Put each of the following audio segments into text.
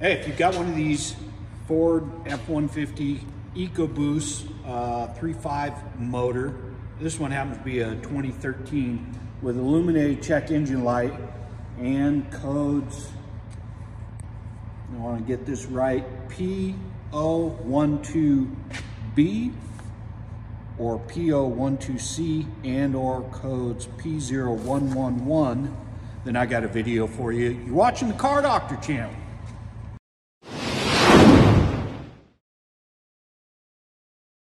Hey, if you've got one of these Ford F-150 EcoBoost uh, 3.5 motor, this one happens to be a 2013 with illuminated check engine light and codes, I want to get this right, P012B or P012C and or codes P0111, then I got a video for you. You're watching the Car Doctor channel.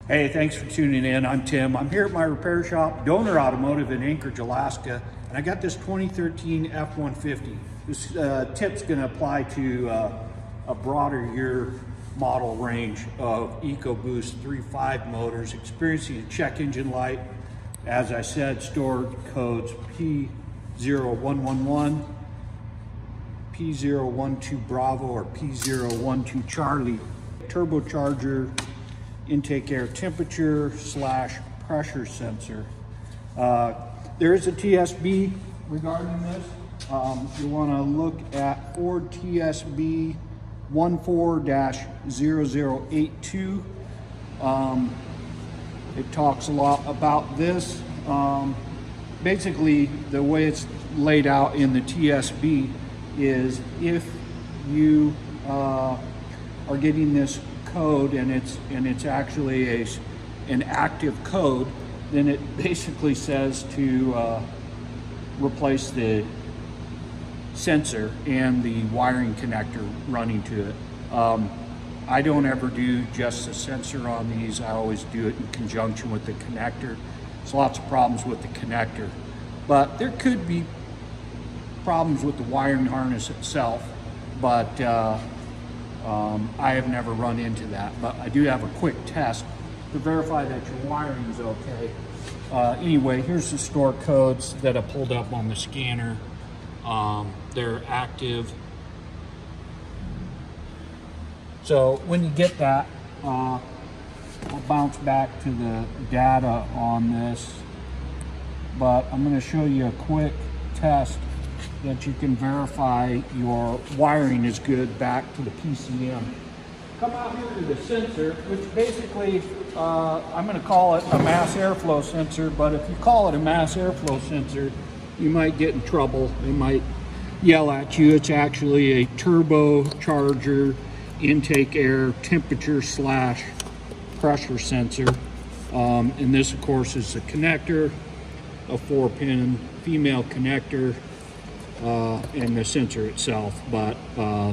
Hey, thanks for tuning in. I'm Tim. I'm here at my repair shop, Donor Automotive in Anchorage, Alaska, and I got this 2013 F-150. This uh, tip's gonna apply to uh, a broader year model range of EcoBoost 3.5 motors, experiencing a check engine light. As I said, stored codes P0111, P012 Bravo, or P012 Charlie. Turbocharger intake air temperature slash pressure sensor. Uh, there is a TSB regarding this. Um, you want to look at Ford TSB 14-0082. Um, it talks a lot about this. Um, basically, the way it's laid out in the TSB is if you uh, are getting this code and it's and it's actually a an active code, then it basically says to uh, replace the sensor and the wiring connector running to it. Um, I don't ever do just the sensor on these. I always do it in conjunction with the connector. There's lots of problems with the connector, but there could be problems with the wiring harness itself, but uh, um, I have never run into that. But I do have a quick test to verify that your wiring is okay. Uh, anyway, here's the store codes that I pulled up on the scanner. Um, they're active. So when you get that, uh, I'll bounce back to the data on this, but I'm going to show you a quick test that you can verify your wiring is good back to the PCM. Come out here to the sensor, which basically, uh, I'm going to call it a mass airflow sensor, but if you call it a mass airflow sensor, you might get in trouble. They might yell at you. It's actually a turbocharger intake air temperature slash pressure sensor. Um, and this, of course, is a connector, a four pin female connector, uh, and the sensor itself. But uh,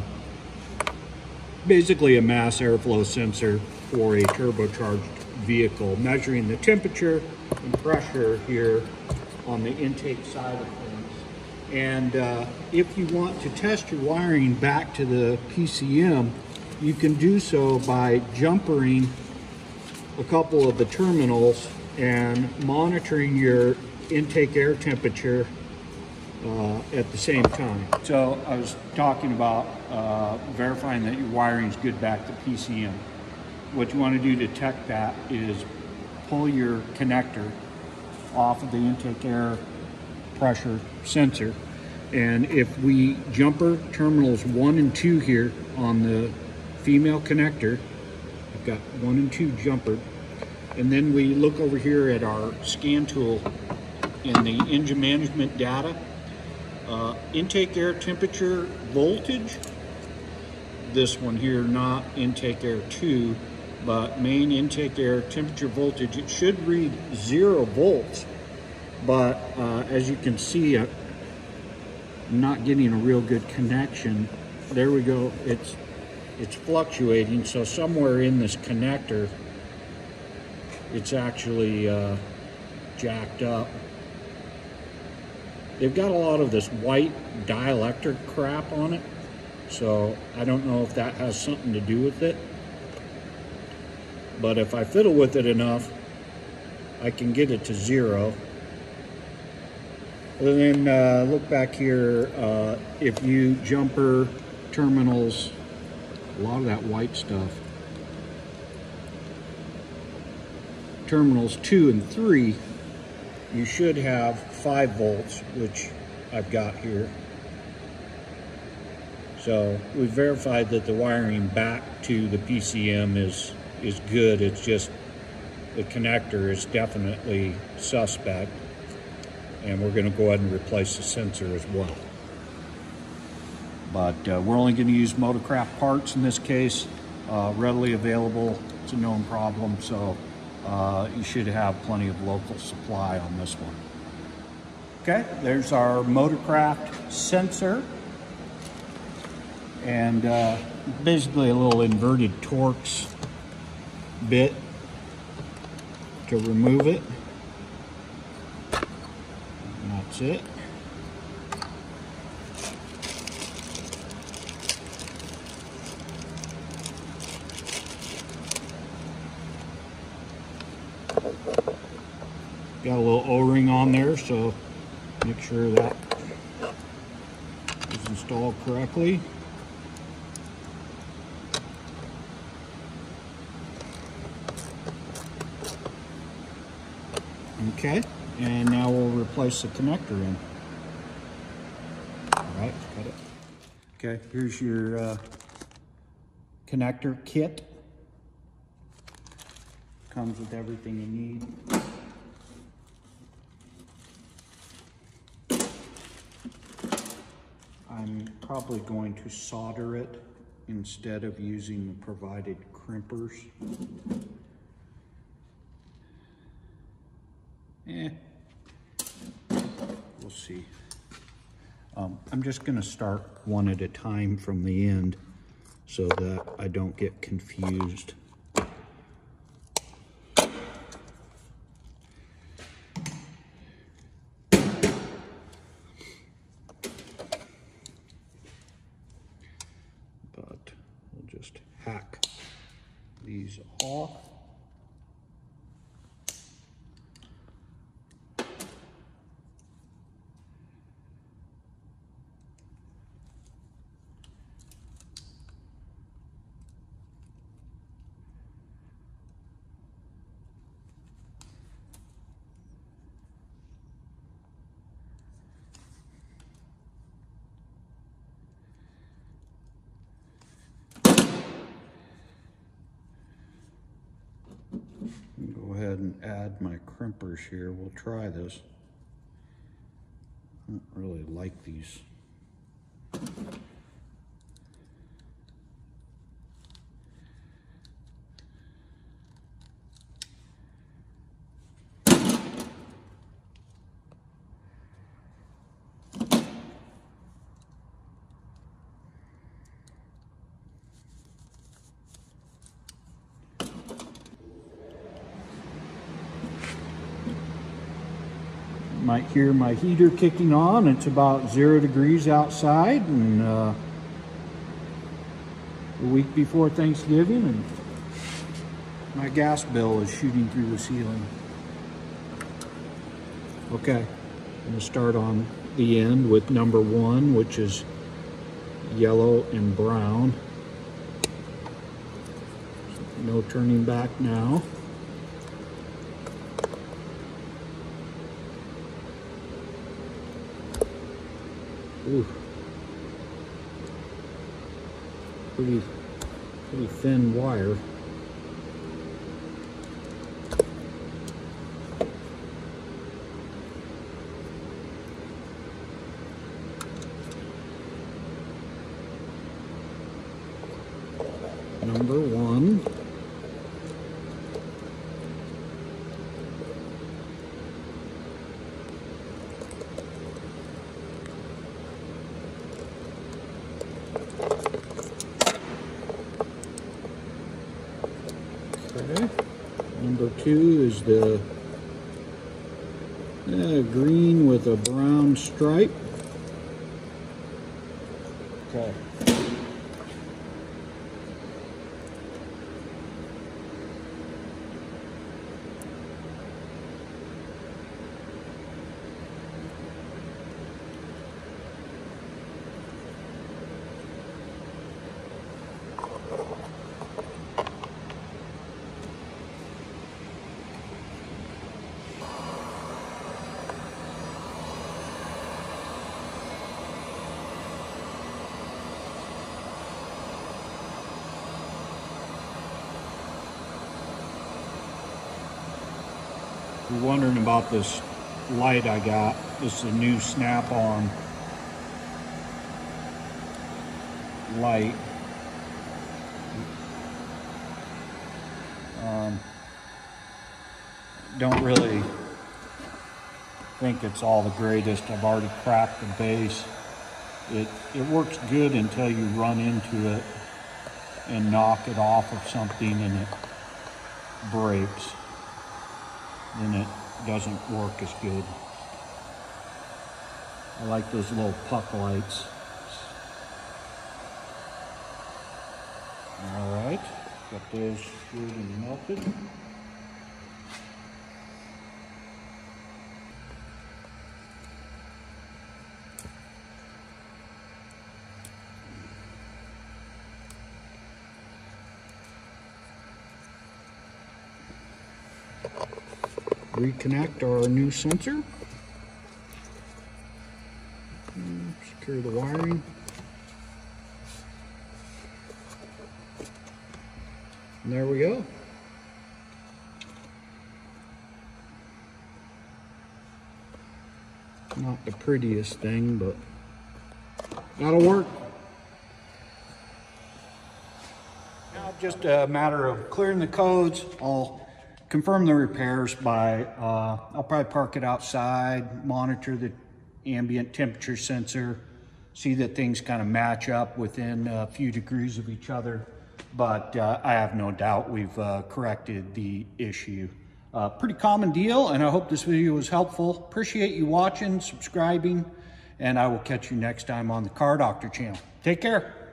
basically a mass airflow sensor for a turbocharged vehicle, measuring the temperature and pressure here on the intake side of things. And uh, if you want to test your wiring back to the PCM, you can do so by jumpering a couple of the terminals and monitoring your intake air temperature uh, at the same time. So I was talking about uh, verifying that your wiring is good back to PCM. What you want to do to detect that is pull your connector off of the intake air pressure sensor. And if we jumper terminals one and two here on the female connector, I've got one and two jumpered, and then we look over here at our scan tool in the engine management data, uh, intake air temperature voltage, this one here, not intake air 2, but main intake air temperature voltage, it should read zero volts, but uh, as you can see, I'm not getting a real good connection. There we go, it's, it's fluctuating, so somewhere in this connector, it's actually uh, jacked up. They've got a lot of this white dielectric crap on it, so I don't know if that has something to do with it. But if I fiddle with it enough, I can get it to zero. And then uh, look back here, uh, if you jumper terminals, a lot of that white stuff. Terminals two and three, you should have five volts, which I've got here. So we verified that the wiring back to the PCM is is good. It's just the connector is definitely suspect, and we're going to go ahead and replace the sensor as well. But uh, we're only going to use Motorcraft parts in this case, uh, readily available. It's a known problem, so uh, you should have plenty of local supply on this one. Okay, there's our Motorcraft sensor. And uh, basically a little inverted Torx bit to remove it. And that's it. Got a little O-ring on there, so make sure that is installed correctly. Okay, and now we'll replace the connector in. All right, got it. Okay, here's your uh, connector kit. Comes with everything you need. I'm probably going to solder it instead of using the provided crimpers. Eh, we'll see. Um, I'm just gonna start one at a time from the end so that I don't get confused. But we'll just hack these off. Go ahead and add my crimpers here. We'll try this. I don't really like these. Might hear my heater kicking on. It's about zero degrees outside and uh, a week before Thanksgiving and my gas bill is shooting through the ceiling. Okay, I'm gonna start on the end with number one, which is yellow and brown. No turning back now. Ooh. Pretty, pretty thin wire. Number one. Okay. Number two is the uh, green with a brown stripe. Okay. Wondering about this light I got, this is a new snap-on light. Um, don't really think it's all the greatest. I've already cracked the base. It, it works good until you run into it and knock it off of something and it breaks. Then it doesn't work as good. I like those little puck lights. All right, got those screwed and melted. Reconnect our new sensor. Secure the wiring. And there we go. Not the prettiest thing, but that'll work. Now, just a matter of clearing the codes. I'll confirm the repairs by, uh, I'll probably park it outside, monitor the ambient temperature sensor, see that things kind of match up within a few degrees of each other. But uh, I have no doubt we've uh, corrected the issue. Uh, pretty common deal, and I hope this video was helpful. Appreciate you watching, subscribing, and I will catch you next time on the Car Doctor channel. Take care.